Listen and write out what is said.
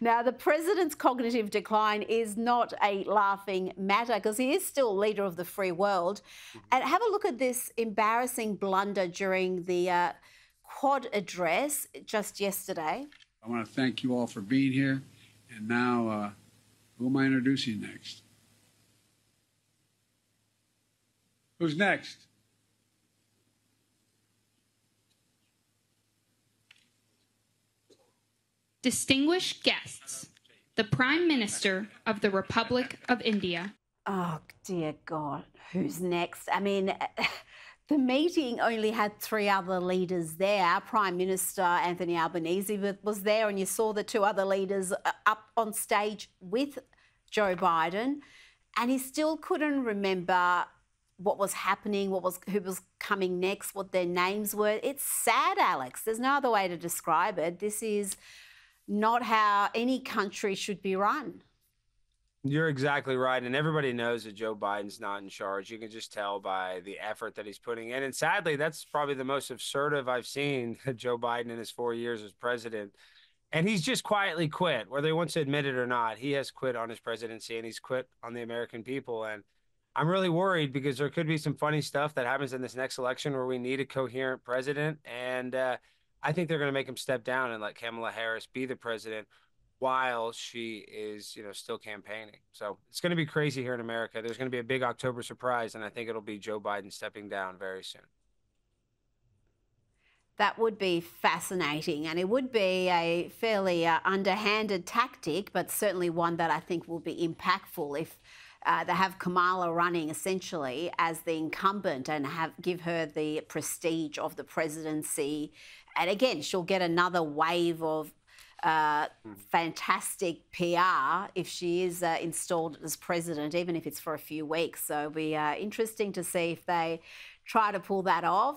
now, the president's cognitive decline is not a laughing matter because he is still leader of the free world. And have a look at this embarrassing blunder during the uh, Quad address just yesterday. I want to thank you all for being here. And now, uh, who am I introducing next? Who's next? Distinguished guests, the Prime Minister of the Republic of India. Oh, dear God, who's next? I mean, the meeting only had three other leaders there. Prime Minister, Anthony Albanese, was there, and you saw the two other leaders uh, up on stage with Joe Biden, and he still couldn't remember what was happening, what was who was coming next, what their names were. It's sad, Alex. There's no other way to describe it. This is not how any country should be run. You're exactly right. And everybody knows that Joe Biden's not in charge. You can just tell by the effort that he's putting in. And sadly, that's probably the most assertive I've seen Joe Biden in his four years as president. And he's just quietly quit, whether he wants to admit it or not. He has quit on his presidency and he's quit on the American people. And I'm really worried because there could be some funny stuff that happens in this next election where we need a coherent president. And, uh, I think they're going to make him step down and let Kamala Harris be the president while she is, you know, still campaigning. So it's going to be crazy here in America. There's going to be a big October surprise, and I think it'll be Joe Biden stepping down very soon. That would be fascinating, and it would be a fairly uh, underhanded tactic, but certainly one that I think will be impactful if uh, they have Kamala running essentially as the incumbent and have give her the prestige of the presidency. And again, she'll get another wave of uh, fantastic PR if she is uh, installed as president, even if it's for a few weeks. So it'll be uh, interesting to see if they try to pull that off.